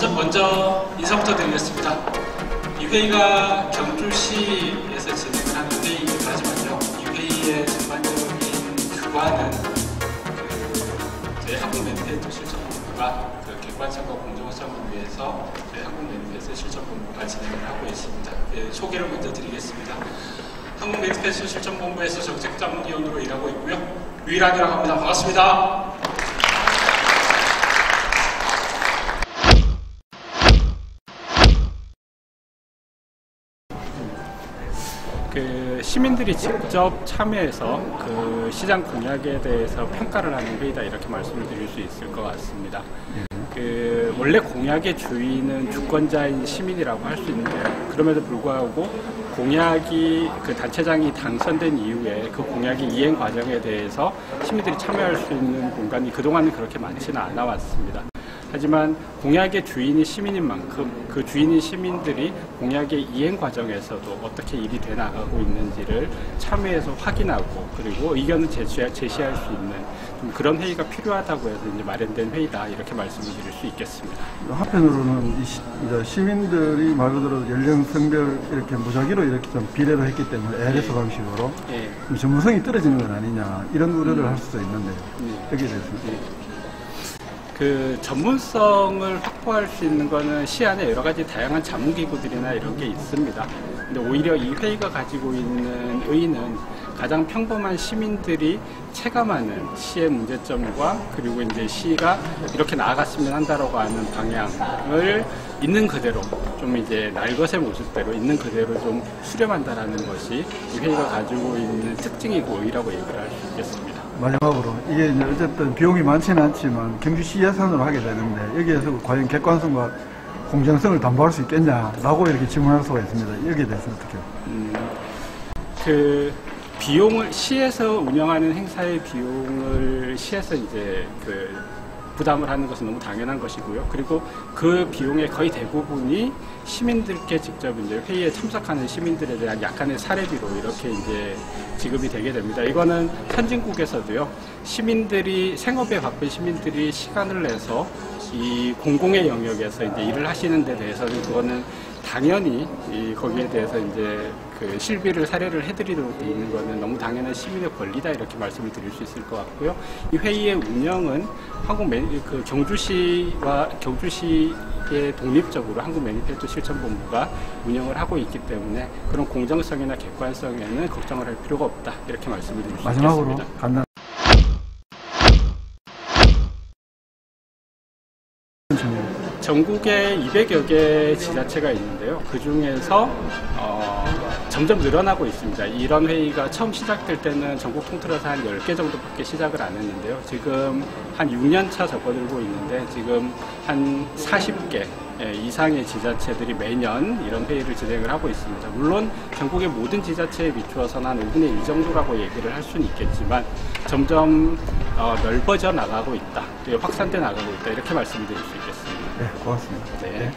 먼저 인사부터 드리겠습니다. 이 회의가 경주시에서 하는 회의이긴 하지만요. 이 회의의 전반적인 주관은 그 저희 한국 매니페스토 실천본부가 그 객관성과 공정성을 위해서 저희 한국 매니페스토 실천본부가 진행을 하고 있습니다. 예, 소개를 먼저 드리겠습니다. 한국 매니페스토 실천본부에서 정책자문위원으로 일하고 있고요. 유일하게라고 합니다. 반갑습니다. 그 시민들이 직접 참여해서 그 시장 공약에 대해서 평가를 하는 회의다 이렇게 말씀을 드릴 수 있을 것 같습니다. 그 원래 공약의 주인은 주권자인 시민이라고 할 수 있는데요. 그럼에도 불구하고 공약이 그 단체장이 당선된 이후에 그 공약의 이행 과정에 대해서 시민들이 참여할 수 있는 공간이 그동안은 그렇게 많지는 않아 왔습니다. 하지만 공약의 주인이 시민인 만큼 그 주인인 시민들이 공약의 이행 과정에서도 어떻게 일이 돼 나가고 있는지를 참여해서 확인하고 그리고 의견을 제시할, 제시할 수 있는 좀 그런 회의가 필요하다고 해서 이제 마련된 회의다 이렇게 말씀을 드릴 수 있겠습니다. 한편으로는 시, 시민들이 말 그대로 연령, 성별 이렇게 무작위로 이렇게 좀 비례를 했기 때문에 LS 방식으로 예. 좀 전문성이 떨어지는 건 아니냐 이런 우려를 할 수도 있는데요. 예. 여기에 대해서는 그 전문성을 확보할 수 있는 거는 시 안에 여러 가지 다양한 자문기구들이나 이런 게 있습니다. 근데 오히려 이 회의가 가지고 있는 의의는 가장 평범한 시민들이 체감하는 시의 문제점과 그리고 이제 시가 이렇게 나아갔으면 한다라고 하는 방향을 있는 그대로 좀 이제 날것의 모습대로 있는 그대로 좀 수렴한다라는 것이 이 회의가 가지고 있는 특징이고 의의라고 얘기를 할 수 있겠습니다. 마지막으로 이게 이제 어쨌든 비용이 많지는 않지만 경주시 예산으로 하게 되는데 여기에서 과연 객관성과 공정성을 담보할 수 있겠냐라고 이렇게 질문할 수가 있습니다. 여기에 대해서는 어떻게? 음, 그 비용을 시에서 운영하는 행사의 비용을 시에서 이제 그 부담을 하는 것은 너무 당연한 것이고요. 그리고 그 비용의 거의 대부분이 시민들께 직접 이제 회의에 참석하는 시민들에 대한 약간의 사례비로 이렇게 이제 지급이 되게 됩니다. 이거는 선진국에서도요. 시민들이 생업에 바쁜 시민들이 시간을 내서 이 공공의 영역에서 이제 일을 하시는 데 대해서는 그거는 당연히 이 거기에 대해서 이제 그 실비를 사례를 해드리도록 돼 있는 거는 너무 당연한 시민의 권리다 이렇게 말씀을 드릴 수 있을 것 같고요. 이 회의의 운영은 한국 매, 그 경주시와 경주시의 독립적으로 한국 매니페스토 실천본부가 운영을 하고 있기 때문에 그런 공정성이나 객관성에는 걱정을 할 필요가 없다 이렇게 말씀을 수 마지막으로 있겠습니다. 간단. 전국에 200여 개 지자체가 있는데요. 그 중에서 어, 점점 늘어나고 있습니다. 이런 회의가 처음 시작될 때는 전국 통틀어서 한 10개 정도밖에 시작을 안 했는데요. 지금 한 6년 차 접어들고 있는데 지금 한 40개 이상의 지자체들이 매년 이런 회의를 진행을 하고 있습니다. 물론 전국의 모든 지자체에 비추어서는 한 5분의 1 정도라고 얘기를 할 수는 있겠지만 점점 어, 넓어져 나가고 있다, 또 확산돼 나가고 있다 이렇게 말씀드릴 수 있겠습니다. 네, 고맙습니다. 네.